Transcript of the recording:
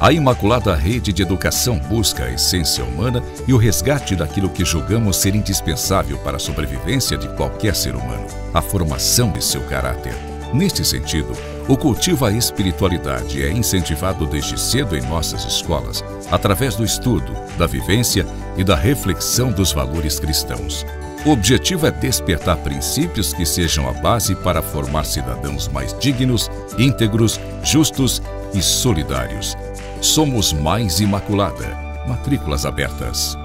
A Imaculada Rede de Educação busca a essência humana e o resgate daquilo que julgamos ser indispensável para a sobrevivência de qualquer ser humano, a formação de seu caráter. Neste sentido, o cultivo à espiritualidade é incentivado desde cedo em nossas escolas, através do estudo, da vivência e da reflexão dos valores cristãos. O objetivo é despertar princípios que sejam a base para formar cidadãos mais dignos, íntegros, justos e solidários. Somos Mais Imaculada. Matrículas abertas.